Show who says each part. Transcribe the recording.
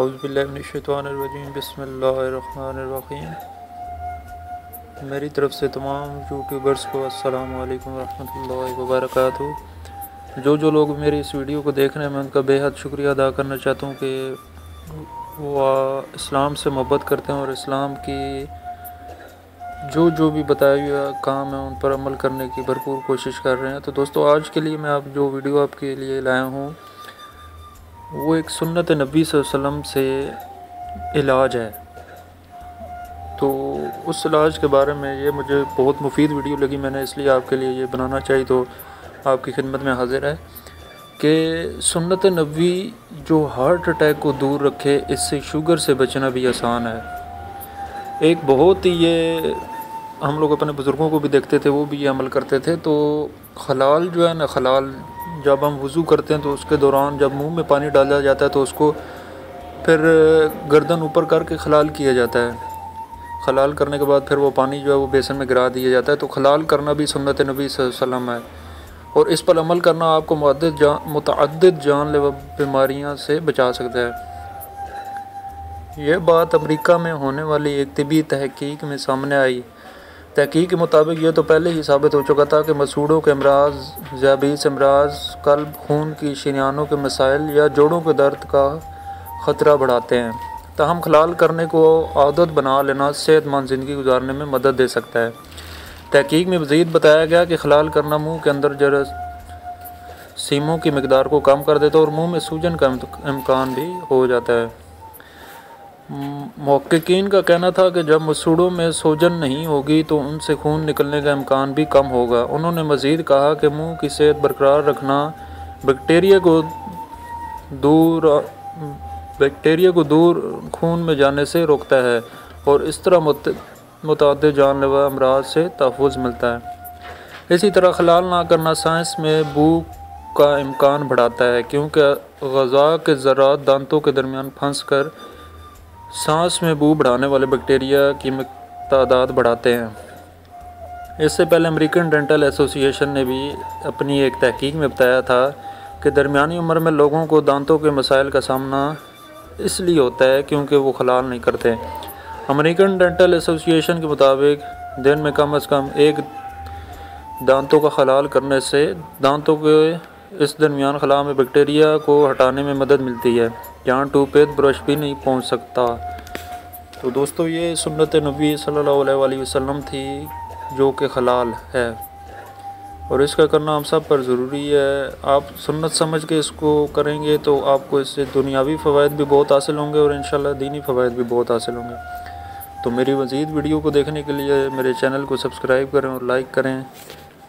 Speaker 1: اعوذ باللہ من الشیطان الرجیم، بسم اللہ الرحمن الرحیم۔ میری طرف سے تمام یوٹیوبرز کو السلام علیکم ورحمۃ اللہ وبرکاتہ۔ جو جو لوگ میری اس ویڈیو کو دیکھ رہے ہیں، میں ان کا بے حد شکریہ ادا کرنا چاہتا ہوں کہ وہ اسلام سے محبت کرتے ہیں اور اسلام کی جو جو بھی بتایا ہوا کام ہے، ان پر عمل کرنے کی بھرپور کوشش کر رہے ہیں۔ تو دوستو، آج کے لیے میں آپ جو ویڈیو آپ کے لیے لایا ہوں وہ ایک سنت نبی صلی اللہ علیہ وسلم سے علاج ہے۔ تو اس علاج کے بارے میں یہ مجھے بہت مفید ویڈیو لگی، میں نے اس لیے آپ کے لیے یہ بنانا چاہی تو آپ کی خدمت میں حاضر ہے کہ سنت نبی جو ہارٹ اٹیک کو دور رکھے، اس سے شوگر سے بچنا بھی آسان ہے۔ ایک بہت ہی یہ ہم لوگ اپنے بزرگوں کو بھی دیکھتے تھے، وہ بھی یہ عمل کرتے تھے۔ تو خلال جو ہے نا، خلال جب ہم وضو کرتے ہیں تو اس کے دوران جب منہ میں پانی ڈالا جاتا ہے تو اس کو پھر گردن اوپر کر کے خلال کیا جاتا ہے۔ خلال کرنے کے بعد پھر وہ پانی جو ہے وہ بیسن میں گرا دیا جاتا ہے۔ تو خلال کرنا بھی سنت نبی صلی اللہ علیہ وسلم ہے۔ اور اس پر عمل کرنا آپ کو متعدد جان متعدد جان لیوا بیماریاں سے بچا سکتا ہے۔ یہ بات امریکہ میں ہونے والی ایک طبی تحقیق میں سامنے آئی۔ تحقیق کے مطابق یہ تو پہلے ہی ثابت ہو چکا تھا کہ مسوڑوں کے امراض ذیابیس امراض، قلب، خون کی شریانوں کے مسائل یا جوڑوں کے درد کا خطرہ بڑھاتے ہیں۔ تاہم، خلال کرنے کو عادت بنا لینا صحت مند زندگی گزارنے میں مدد دے سکتا ہے۔ تحقیق میں مزید بتایا گیا کہ خلال کرنا منہ کے اندر جرس سیموں کی مقدار کو کم کر دیتا ہے اور منہ میں سوجن کا امکان بھی ہو جاتا ہے۔ محققین کا کہنا تھا کہ جب مسوڑوں میں سوجن نہیں ہوگی تو ان سے خون نکلنے کا امکان بھی کم ہوگا۔ انہوں نے مزید کہا کہ منہ کی صحت برقرار رکھنا بیکٹیریا کو دور، بیکٹیریا کو دور خون میں جانے سے روکتا ہے اور اس طرح متعدد جان لیوا امراض سے تحفظ ملتا ہے۔ اسی طرح خلال نہ کرنا سائنس میں بو کا امکان بڑھاتا ہے، کیونکہ غذا کے ذرات دانتوں کے درمیان پھنس کر سانس میں بو بڑھانے والے بیکٹیریا کی تعداد بڑھاتے ہیں۔ اس سے پہلے امریکن ڈینٹل ایسوسی ایشن نے بھی اپنی ایک تحقیق میں بتایا تھا کہ درمیانی عمر میں لوگوں کو دانتوں کے مسائل کا سامنا اس لیے ہوتا ہے کیونکہ وہ خلال نہیں کرتے۔ امریکن ڈینٹل ایسوسی ایشن کے مطابق دن میں کم از کم ایک دانتوں کا خلال کرنے سے دانتوں کے اس درمیان خلا میں بیکٹیریا کو ہٹانے میں مدد ملتی ہے۔ جہاں ٹوپید برش بھی نہیں پہنچ سکتا۔ تو دوستو، یہ سنت نبی صلی اللہ علیہ وآلہ وسلم تھی جو کہ خلال ہے۔ اور اس کا کرنا ہم سب پر ضروری ہے۔ آپ سنت سمجھ کے اس کو کریں گے تو آپ کو اس سے دنیاوی فوائد بھی بہت حاصل ہوں گے اور انشاءاللہ دینی فوائد بھی بہت حاصل ہوں گے۔ تو میری مزید ویڈیو کو دیکھنے کے لیے میرے چینل کو سبسکرائب کریں اور لائک کریں۔